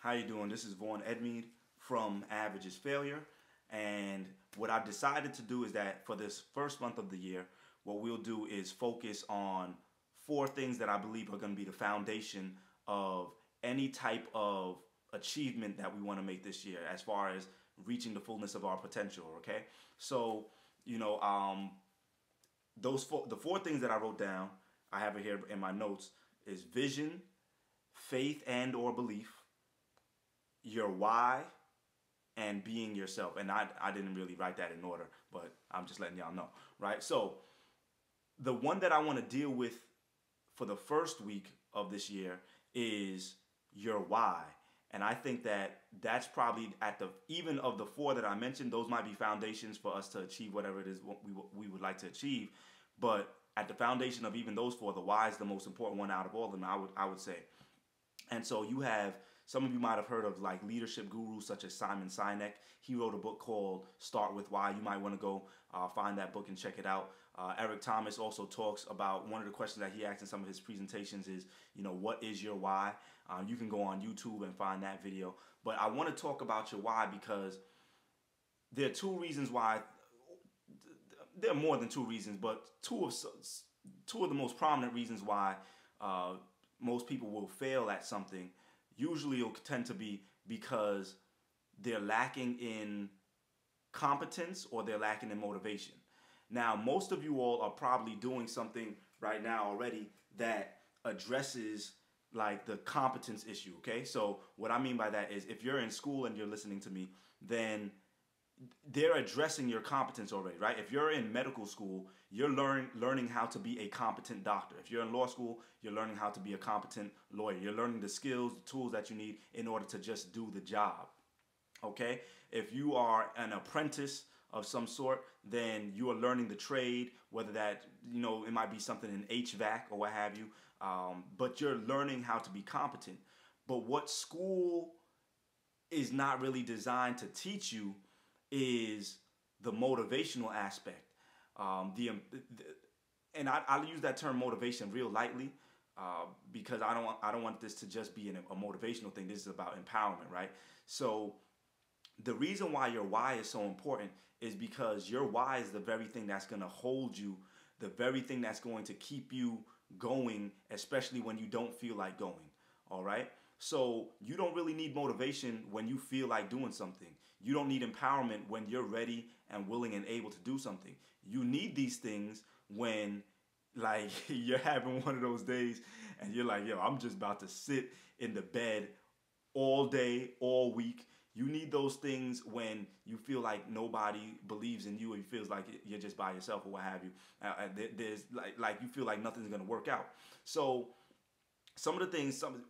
How you doing? This is Vaughn Edmeade from Average is Failure. And what I've decided to do is that for this first month of the year, what we'll do is focus on four things that I believe are going to be the foundation of any type of achievement that we want to make this year as far as reaching the fullness of our potential, okay? So, you know, um, those four, the four things that I wrote down, I have it here in my notes, is vision, faith and or belief, your why, and being yourself. And I, I didn't really write that in order, but I'm just letting y'all know, right? So the one that I want to deal with for the first week of this year is your why. And I think that that's probably at the, even of the four that I mentioned, those might be foundations for us to achieve whatever it is we, we would like to achieve. But at the foundation of even those four, the why is the most important one out of all of them, I would, I would say. And so you have some of you might have heard of like leadership gurus such as Simon Sinek. He wrote a book called Start with Why. You might want to go uh, find that book and check it out. Uh, Eric Thomas also talks about one of the questions that he asked in some of his presentations is, you know, what is your why? Um, you can go on YouTube and find that video. But I want to talk about your why because there are two reasons why. There are more than two reasons, but two of two of the most prominent reasons why uh, most people will fail at something usually it'll tend to be because they're lacking in competence or they're lacking in motivation. Now, most of you all are probably doing something right now already that addresses like the competence issue, okay? So what I mean by that is if you're in school and you're listening to me, then they're addressing your competence already, right? If you're in medical school, you're learn, learning how to be a competent doctor. If you're in law school, you're learning how to be a competent lawyer. You're learning the skills, the tools that you need in order to just do the job. Okay? If you are an apprentice of some sort, then you are learning the trade, whether that, you know, it might be something in HVAC or what have you, um, but you're learning how to be competent. But what school is not really designed to teach you is the motivational aspect. Um, the, the, and I, I use that term motivation real lightly uh, because I don't want, I don't want this to just be an, a motivational thing. This is about empowerment, right? So the reason why your why is so important is because your why is the very thing that's going to hold you, the very thing that's going to keep you going, especially when you don't feel like going. All right. So you don't really need motivation when you feel like doing something. You don't need empowerment when you're ready and willing and able to do something. You need these things when like you're having one of those days and you're like, yo, I'm just about to sit in the bed all day, all week. You need those things when you feel like nobody believes in you, or you feels like you're just by yourself, or what have you. Uh, there's like like you feel like nothing's gonna work out. So some of the things, some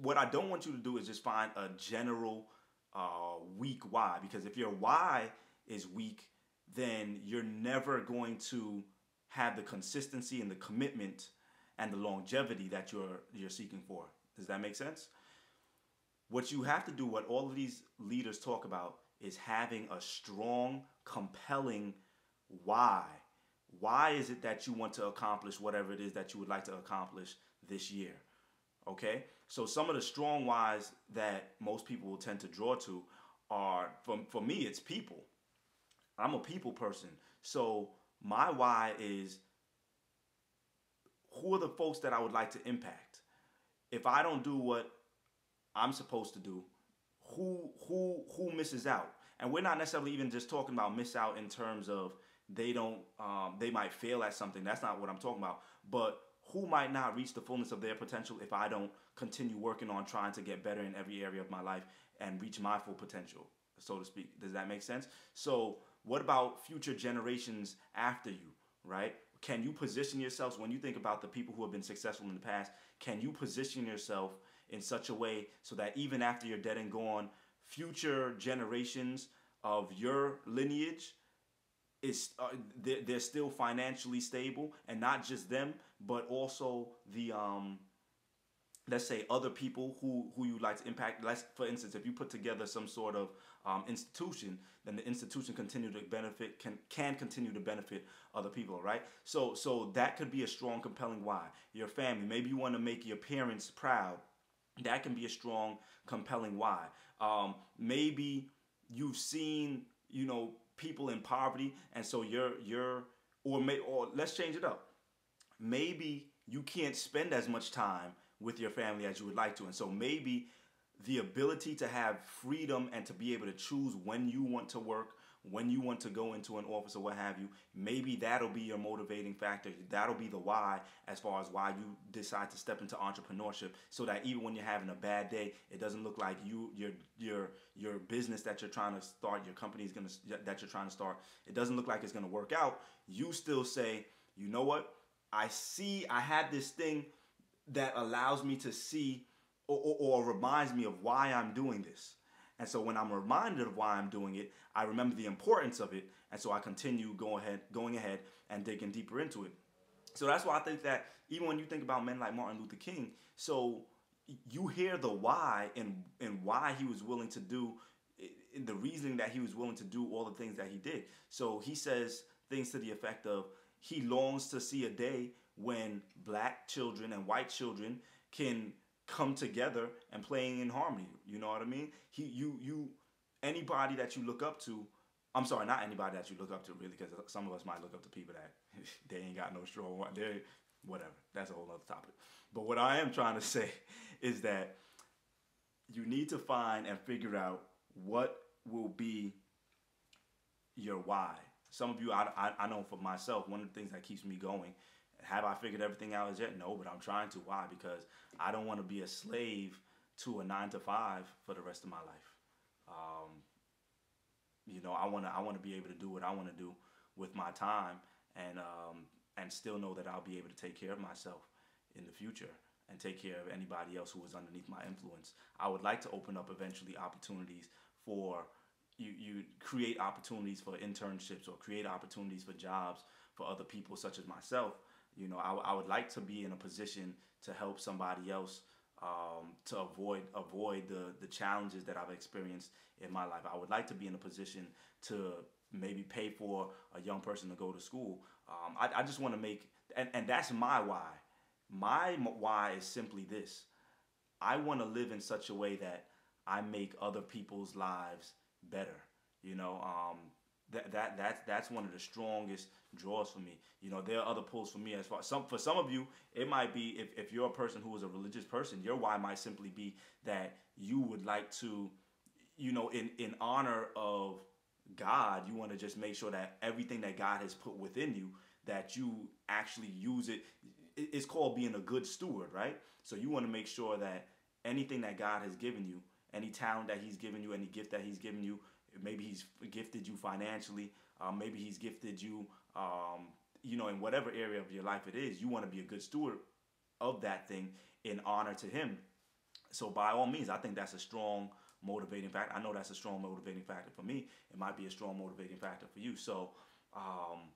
what I don't want you to do is just find a general uh, weak why, because if your why is weak, then you're never going to have the consistency and the commitment and the longevity that you're you're seeking for. Does that make sense? What you have to do, what all of these leaders talk about, is having a strong, compelling why. Why is it that you want to accomplish whatever it is that you would like to accomplish this year? Okay, so some of the strong whys that most people will tend to draw to are, for, for me, it's people. I'm a people person. So my why is who are the folks that I would like to impact? If I don't do what I'm supposed to do, who who who misses out? And we're not necessarily even just talking about miss out in terms of they don't um, they might fail at something. That's not what I'm talking about. But who might not reach the fullness of their potential if I don't continue working on trying to get better in every area of my life and reach my full potential, so to speak. Does that make sense? So, what about future generations after you, right? Can you position yourselves when you think about the people who have been successful in the past? Can you position yourself in such a way so that even after you're dead and gone, future generations of your lineage is uh, they're, they're still financially stable and not just them but also the um let's say other people who who you like to impact. Let's for instance if you put together some sort of um, institution then the institution continue to benefit can can continue to benefit other people right? So so that could be a strong compelling why. Your family maybe you want to make your parents proud. That can be a strong, compelling why. Um, maybe you've seen, you know, people in poverty, and so you're you're or may or let's change it up. Maybe you can't spend as much time with your family as you would like to, and so maybe the ability to have freedom and to be able to choose when you want to work, when you want to go into an office or what have you, maybe that'll be your motivating factor. That'll be the why as far as why you decide to step into entrepreneurship so that even when you're having a bad day, it doesn't look like you your your your business that you're trying to start, your company is going to that you're trying to start, it doesn't look like it's going to work out. You still say, "You know what? I see I had this thing that allows me to see or, or, or reminds me of why I'm doing this." And so when I'm reminded of why I'm doing it, I remember the importance of it, and so I continue going ahead, going ahead and digging deeper into it. So that's why I think that even when you think about men like Martin Luther King, so you hear the why and and why he was willing to do in the reasoning that he was willing to do all the things that he did. So he says things to the effect of he longs to see a day when black children and white children can come together and playing in harmony. You know what I mean? He, you, you, anybody that you look up to. I'm sorry, not anybody that you look up to, really, because some of us might look up to people that they ain't got no strong. They, whatever. That's a whole other topic. But what I am trying to say is that you need to find and figure out what will be your why. Some of you, I, I, I know for myself, one of the things that keeps me going have I figured everything out as yet? No, but I'm trying to. Why? Because I don't want to be a slave to a nine to five for the rest of my life. Um, you know, I want to I want to be able to do what I want to do with my time, and um, and still know that I'll be able to take care of myself in the future and take care of anybody else who is underneath my influence. I would like to open up eventually opportunities for you you create opportunities for internships or create opportunities for jobs for other people such as myself you know, I, I would like to be in a position to help somebody else um, to avoid avoid the the challenges that I've experienced in my life. I would like to be in a position to maybe pay for a young person to go to school. Um, I, I just want to make and, and that's my why. My why is simply this: I want to live in such a way that I make other people's lives better. You know, um, that that that's that's one of the strongest draws for me. You know, there are other pulls for me as far some for some of you, it might be if, if you're a person who is a religious person, your why might simply be that you would like to, you know, in in honor of God, you want to just make sure that everything that God has put within you, that you actually use it. It's called being a good steward, right? So you want to make sure that anything that God has given you, any talent that He's given you, any gift that He's given you, maybe He's gifted you financially, um, maybe He's gifted you um, you know, in whatever area of your life it is, you want to be a good steward of that thing in honor to Him. So, by all means, I think that's a strong motivating factor. I know that's a strong motivating factor for me. It might be a strong motivating factor for you. So, um,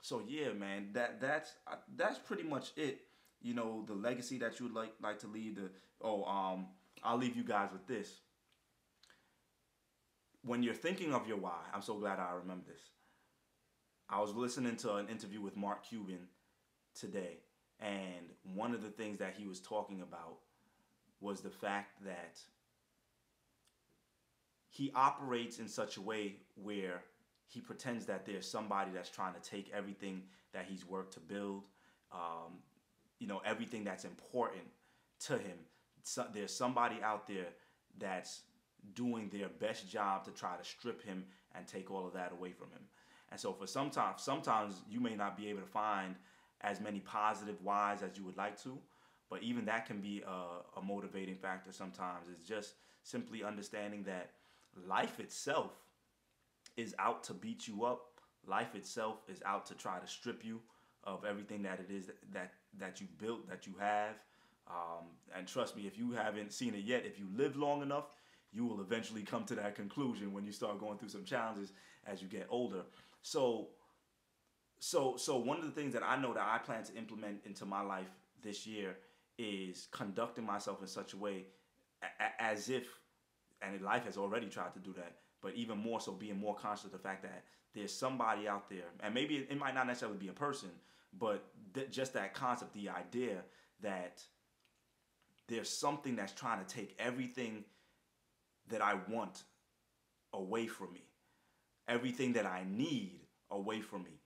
so yeah, man, that that's uh, that's pretty much it. You know, the legacy that you would like like to leave. The oh, um, I'll leave you guys with this. When you're thinking of your why, I'm so glad I remember this I was listening to an interview with Mark Cuban today, and one of the things that he was talking about was the fact that he operates in such a way where he pretends that there's somebody that's trying to take everything that he's worked to build, um, you know, everything that's important to him. So, there's somebody out there that's doing their best job to try to strip him and take all of that away from him. And so for sometimes, sometimes you may not be able to find as many positive whys as you would like to, but even that can be a, a motivating factor sometimes. It's just simply understanding that life itself is out to beat you up. Life itself is out to try to strip you of everything that it is that that, you built, that you have. Um, and trust me, if you haven't seen it yet, if you live long enough, you will eventually come to that conclusion when you start going through some challenges as you get older. So, so, so one of the things that I know that I plan to implement into my life this year is conducting myself in such a way a- as if, and life has already tried to do that, but even more so being more conscious of the fact that there's somebody out there, and maybe it, it might not necessarily be a person, but th- just that concept, the idea that there's something that's trying to take everything that I want away from me, everything that I need away from me.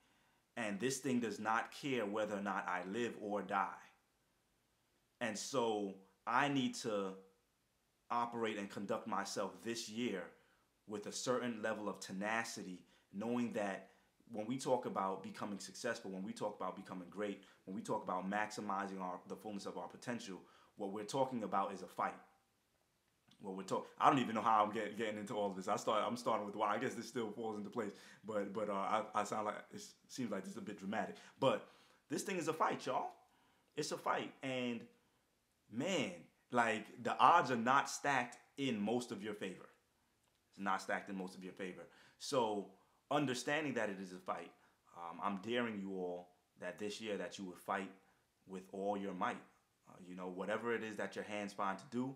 And this thing does not care whether or not I live or die. And so I need to operate and conduct myself this year with a certain level of tenacity, knowing that when we talk about becoming successful, when we talk about becoming great, when we talk about maximizing our the fullness of our potential, what we're talking about is a fight. What we're talking, I don't even know how I'm get, getting into all of this. I start, I'm starting with why. I guess this still falls into place, but but uh, I, I sound like it seems like this is a bit dramatic. But this thing is a fight, y'all. It's a fight, and man, like the odds are not stacked in most of your favor. It's not stacked in most of your favor. So understanding that it is a fight, um, I'm daring you all that this year that you would fight with all your might. Uh, you know, whatever it is that your hands find to do,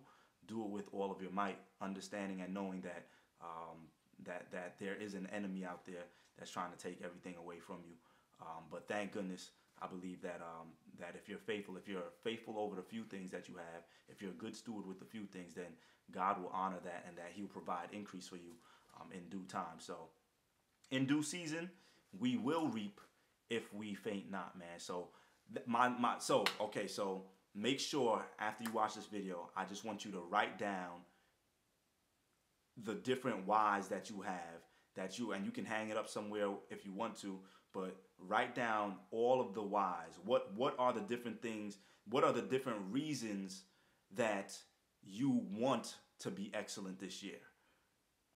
do it with all of your might, understanding and knowing that um, that that there is an enemy out there that's trying to take everything away from you. Um, but thank goodness, I believe that um, that if you're faithful, if you're faithful over the few things that you have, if you're a good steward with the few things, then God will honor that and that He'll provide increase for you um, in due time. So, in due season, we will reap if we faint not, man. So, my my so okay, so make sure after you watch this video, I just want you to write down the different whys that you have that you and you can hang it up somewhere if you want to, but write down all of the whys. What what are the different things? What are the different reasons that you want to be excellent this year?